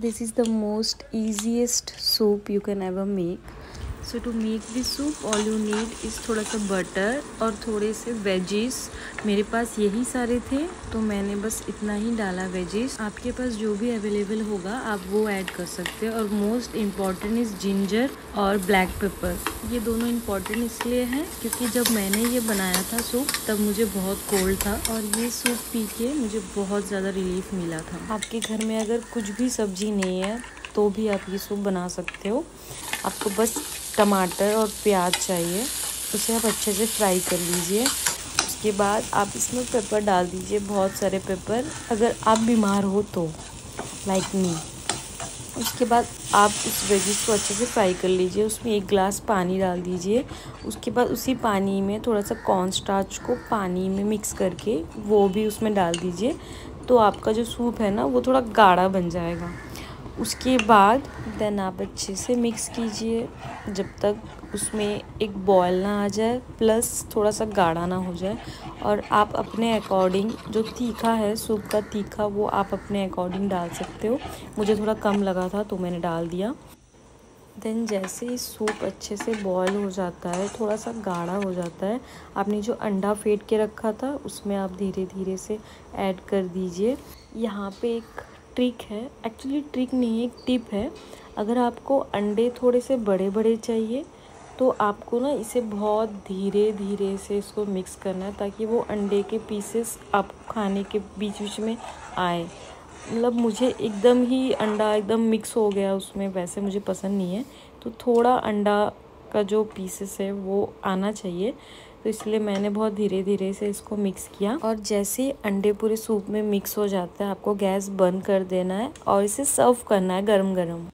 this is the most easiest soup you can ever make so to make this soup all you need is थोड़ा सा butter और थोड़े से wages मेरे पास यही सारे थे तो मैंने बस इतना ही डाला वेजेस आपके पास जो भी अवेलेबल होगा, आप वो ऐड कर सकते हैं. और मोस्ट इंपॉर्टेंट इज़ जिंजर और ब्लैक पेपर ये दोनों इंपॉर्टेंट इसलिए हैं क्योंकि जब मैंने ये बनाया था सूप तब मुझे बहुत कोल्ड था और ये सूप पी के मुझे बहुत ज़्यादा रिलीफ मिला था. आपके घर में अगर कुछ भी सब्ज़ी नहीं है तो भी आप ये सूप बना सकते हो. आपको बस टमाटर और प्याज चाहिए, उसे आप अच्छे से फ्राई कर लीजिए। उसके बाद आप इसमें पेपर डाल दीजिए, बहुत सारे पेपर अगर आप बीमार हो तो लाइक मी उसके बाद आप इस वेजिस को अच्छे से फ्राई कर लीजिए, उसमें एक गिलास पानी डाल दीजिए। उसके बाद उसी पानी में थोड़ा सा कॉर्न स्टार्च को पानी में मिक्स करके, वो भी उसमें डाल दीजिए। तो आपका जो सूप है ना, वो थोड़ा गाढ़ा बन जाएगा। उसके बाद देन आप अच्छे से मिक्स कीजिए। जब तक उसमें एक बॉयल ना आ जाए प्लस थोड़ा सा गाढ़ा ना हो जाए और आप अपने अकॉर्डिंग जो तीखा है, सूप का तीखा, वो आप अपने अकॉर्डिंग डाल सकते हो। मुझे थोड़ा कम लगा था तो मैंने डाल दिया। देन जैसे ही सूप अच्छे से बॉयल हो जाता है, थोड़ा सा गाढ़ा हो जाता है, आपने जो अंडा फेंट के रखा था, उसमें आप धीरे धीरे से ऐड कर दीजिए। यहाँ पे एक ट्रिक है। एक्चुअली ट्रिक नहीं है, एक टिप है। अगर आपको अंडे थोड़े से बड़े बड़े चाहिए तो आपको ना इसे बहुत धीरे धीरे से इसको मिक्स करना है, ताकि वो अंडे के पीसेस आपको खाने के बीच बीच में आए। मतलब मुझे एकदम ही अंडा एकदम मिक्स हो गया उसमें, वैसे मुझे पसंद नहीं है। तो थोड़ा अंडा का जो पीसेस है, वो आना चाहिए। तो इसलिए मैंने बहुत धीरे धीरे से इसको मिक्स किया। और जैसे ही अंडे पूरे सूप में मिक्स हो जाता है, आपको गैस बंद कर देना है और इसे सर्व करना है गर्म गरम